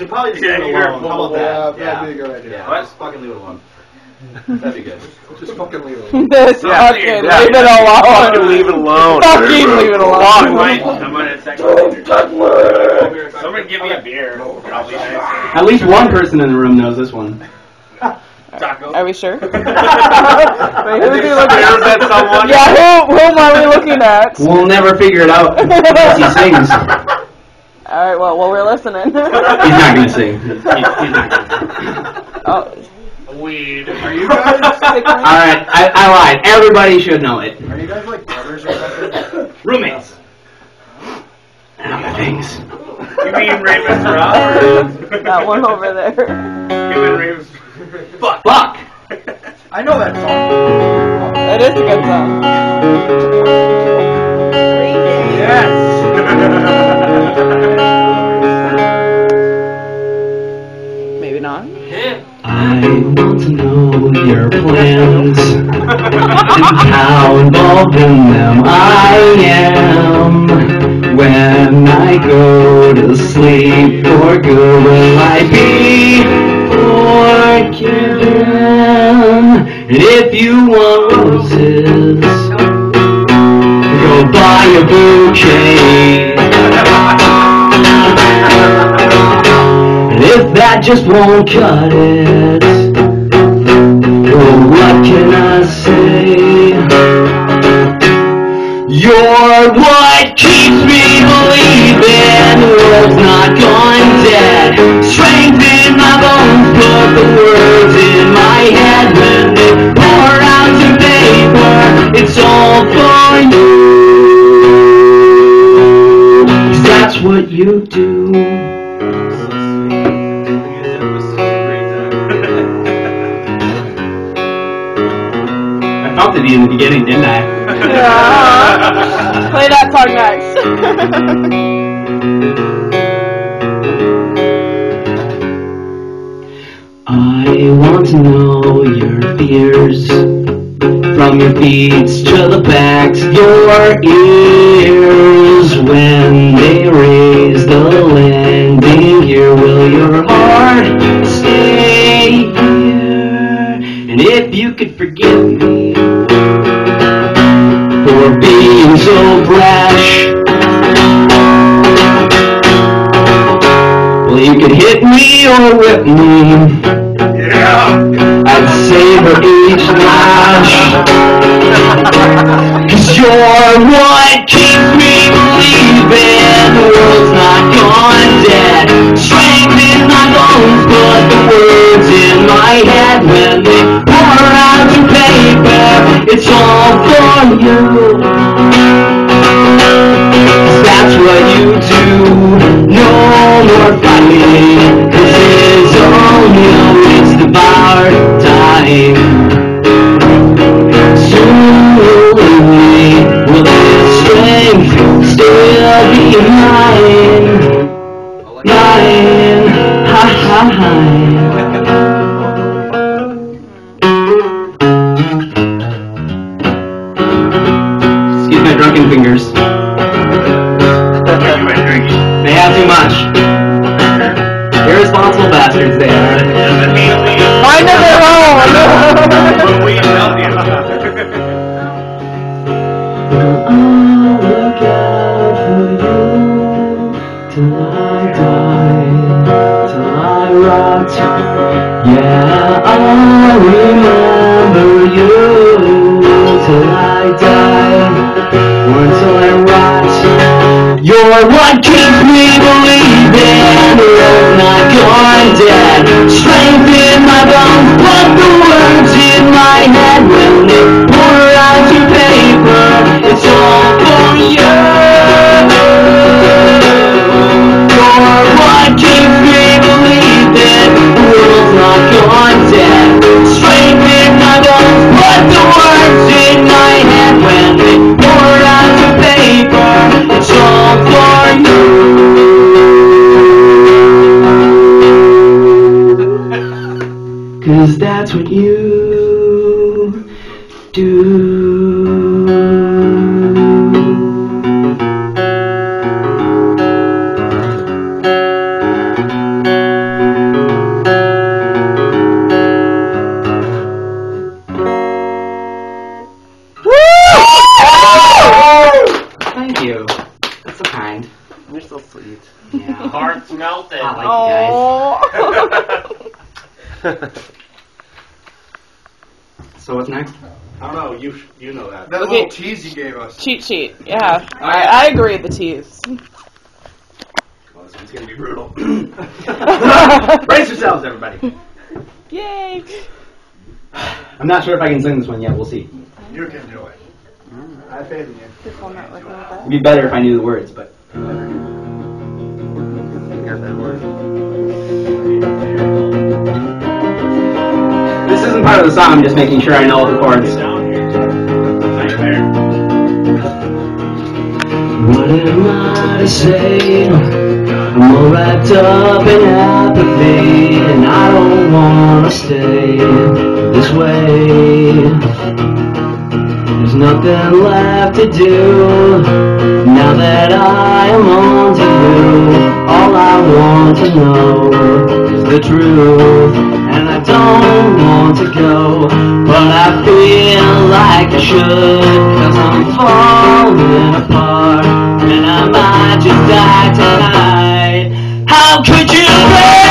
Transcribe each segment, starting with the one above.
should probably just Yeah, leave it alone. How about that? Yeah, that'd be a good idea. Yeah, What? just fucking leave it alone. That'd be good. Just fucking leave it alone. This Yeah, fucking yeah, leave it alone. Fucking leave it alone. Fucking leave it alone. Wait, I'm gonna second later. Someone give me a beer. I'll nice. At least one person in the room knows this one. Taco. Are we sure? Wait, who's he looking Stares at someone. Yeah, who, whom are we looking at? We'll never figure it out unless he sings. Alright, well, well, we're listening. He's not gonna sing. He's, he's not gonna. oh, Weed. Are you guys? All right, I, I lied. Everybody should know it. Are you guys like brothers or something? Roommates. Ah, Thanks. You mean Raven's Rock? that one over there. You mean Raven's Fuck. Fuck. I know that song. That is a good song. Your and how involved in them I am. When I go to sleep for good, will I be forgiven? And if you want roses, go buy a bouquet. And if that just won't cut it, I say? You're what Felt in the beginning, didn't I? Yeah. Play that song next. I want to know your fears From your feet to the backs your ears When they raise the landing gear Will your heart stay here? And if you could forgive me For being so brash. Well, you could hit me or whip me. Yeah. I'd savor each lash Cause you're what keeps me believing The world's not gone dead. Strength in my bones but the words in my head When they pour out to paper It's all for you fighting Cause it's only a waste of our time Soon will this strength still be mine Mine, ha ha ha Excuse my drunken fingers. You been drinking? They have too much. For you till I I rot. Yeah, I'll remember you till I die, or I rot. You're what keeps me believing world's not gone dead. Strength in my bones, That's what you do. Thank you. That's so kind. You're so sweet. Yeah. Hearts melted. I. So what's next? I don't know. You you know that. That Okay. little tease you gave us. Cheat sheet. Yeah. I, I agree. With the tease. Well, this one's gonna be brutal. Brace yourselves, everybody. Yay. I'm not sure if I can sing this one yet. We'll see. You can do it. Mm. I faith in you. People not looking at that. It'd be better if I knew the words, but. Uh, this isn't part of the song. I'm just making sure I know the chords. What am I to say? I'm all wrapped up in apathy, and I don't wanna stay this way. There's nothing left to do now that I am on to you. All I want to know is the truth, should, cause I'm falling apart, and I might just die tonight. How could you break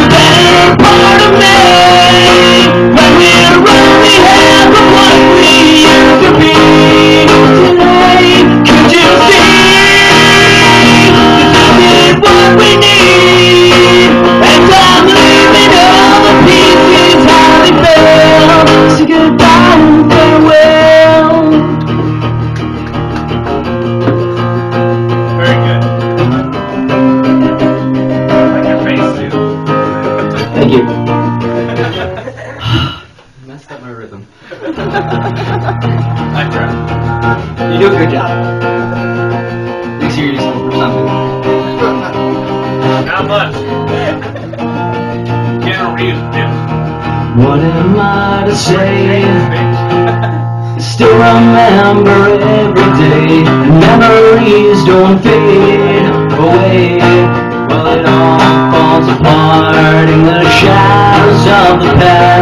the better You do a good job. Next year you're useful for something. Not much. Keanu Reeves, Jim. What am I to say? Still remember every day, memories don't fade away. Well, it all falls apart in the shadows of the past.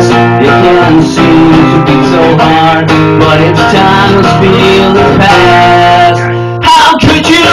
It can seem to be so hard, but it's time to feel the past. How could you